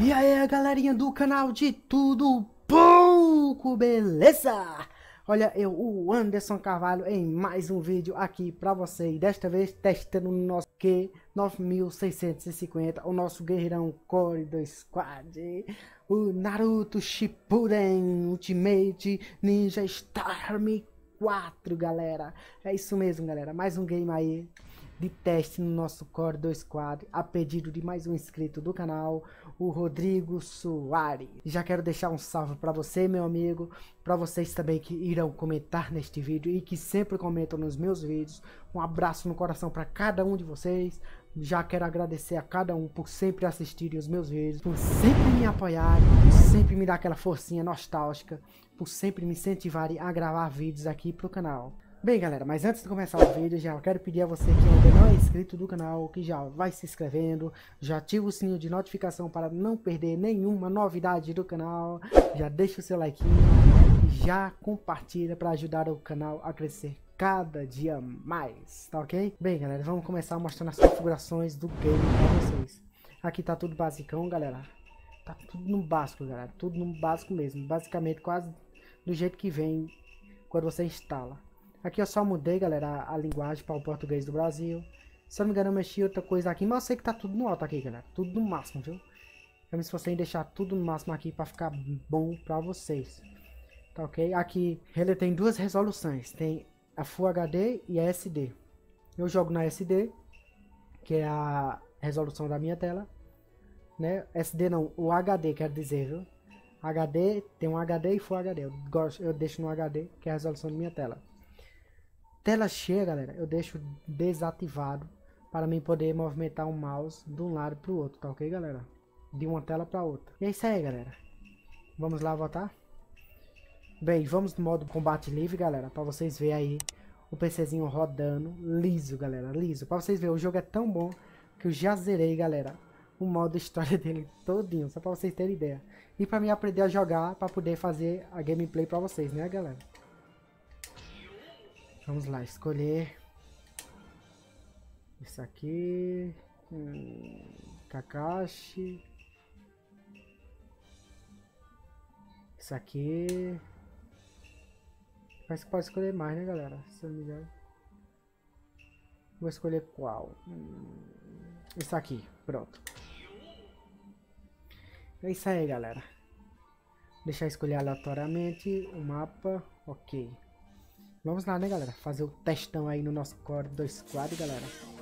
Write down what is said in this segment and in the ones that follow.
E aí, galerinha do canal de Tudo Pouco, beleza? Olha, eu, o Anderson Carvalho, em mais um vídeo aqui pra vocês. Desta vez testando o nosso Q9650, o nosso guerreirão Core 2 Squad, o Naruto Shippuden Ultimate Ninja Storm 4, galera. É isso mesmo, galera. Mais um game aí de teste no nosso Core 2 Squad, a pedido de mais um inscrito do canal, o Rodrigo Soares. Já quero deixar um salve para você, meu amigo, para vocês também que irão comentar neste vídeo e que sempre comentam nos meus vídeos. Um abraço no coração para cada um de vocês. Já quero agradecer a cada um por sempre assistirem os meus vídeos, por sempre me apoiarem, por sempre me dar aquela forcinha nostálgica, por sempre me incentivarem a gravar vídeos aqui pro canal. Bem galera, mas antes de começar o vídeo, já quero pedir a você que ainda não é inscrito do canal, que já vai se inscrevendo, já ativa o sininho de notificação para não perder nenhuma novidade do canal, já deixa o seu like e já compartilha para ajudar o canal a crescer cada dia mais, tá ok? Bem galera, vamos começar mostrando as configurações do game para vocês. Aqui tá tudo basicão galera, tá tudo no básico galera, tudo no básico mesmo, basicamente quase do jeito que vem quando você instala. Aqui eu só mudei, galera, a, a linguagem para o português do Brasil. Se eu não me engano, eu mexi outra coisa aqui, mas eu sei que tá tudo no alto aqui, galera. Tudo no máximo, viu? Eu me esforcei em deixar tudo no máximo aqui para ficar bom para vocês. Tá ok? Aqui ele tem duas resoluções. Tem a Full HD e a SD. Eu jogo na SD, que é a resolução da minha tela. Né? SD não, o HD quer dizer, viu? HD, tem um HD e Full HD. Eu, gosto, eu deixo no HD, que é a resolução da minha tela. Tela cheia, galera, eu deixo desativado para mim poder movimentar o mouse de um lado para o outro, tá ok, galera? De uma tela para outra. E é isso aí, galera. Vamos lá votar? Bem, vamos no modo combate livre, galera, para vocês verem aí o PCzinho rodando liso, galera, liso. Para vocês verem, o jogo é tão bom que eu já zerei, galera, o modo história dele todinho, só para vocês terem ideia. E para mim aprender a jogar, para poder fazer a gameplay para vocês, né, galera? Vamos lá, escolher isso aqui, hum, Kakashi, isso aqui, mas pode escolher mais, né, galera? Se não me engano. Vou escolher qual? Hum, isso aqui, pronto. É isso aí, galera. Deixar escolher aleatoriamente o mapa, ok. Vamos lá, né, galera? Fazer o testão aí no nosso Core 2 Squad, galera.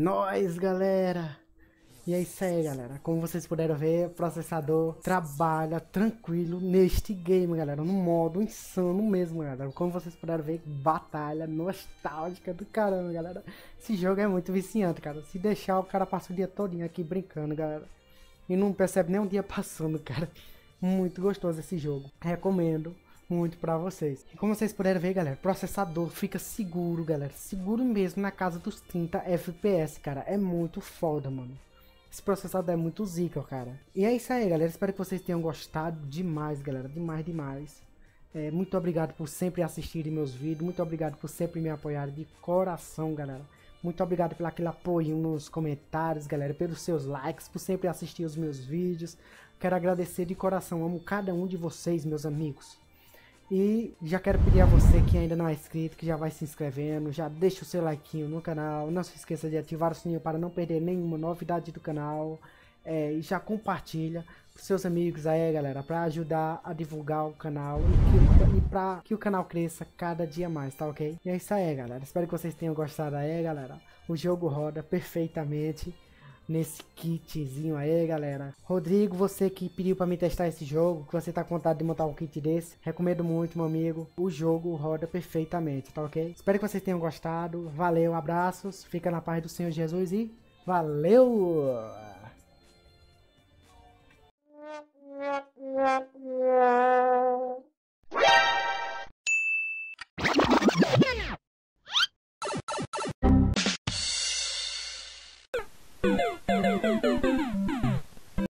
Nóis, galera! E é isso aí, galera. Como vocês puderam ver, o processador trabalha tranquilo neste game, galera. No modo insano mesmo, galera. Como vocês puderam ver, batalha nostálgica do caramba, galera. Esse jogo é muito viciante, cara. Se deixar, o cara passa o dia todinho aqui brincando, galera. E não percebe nem um dia passando, cara. Muito gostoso esse jogo. Recomendo muito para vocês. E como vocês puderam ver, galera, processador fica seguro, galera. Seguro mesmo na casa dos 30 FPS, cara. É muito foda, mano. Esse processador é muito zica, cara. E é isso aí, galera. Espero que vocês tenham gostado demais, galera. Demais, demais. É, muito obrigado por sempre assistirem meus vídeos. Muito obrigado por sempre me apoiarem de coração, galera. Muito obrigado pelo aquele apoio nos comentários, galera. Pelos seus likes, por sempre assistir os meus vídeos. Quero agradecer de coração. Amo cada um de vocês, meus amigos. E já quero pedir a você que ainda não é inscrito, que já vai se inscrevendo, já deixa o seu like no canal, não se esqueça de ativar o sininho para não perder nenhuma novidade do canal. É, e já compartilha para seus amigos aí, galera, para ajudar a divulgar o canal e, que, e para que o canal cresça cada dia mais, tá ok? E é isso aí, galera. Espero que vocês tenham gostado aí, galera. O jogo roda perfeitamente nesse kitzinho aí, galera. Rodrigo, você que pediu para me testar esse jogo, que você tá com vontade de montar um kit desse, recomendo muito, meu amigo. O jogo roda perfeitamente, tá ok? Espero que vocês tenham gostado. Valeu, abraços, fica na paz do Senhor Jesus e valeu!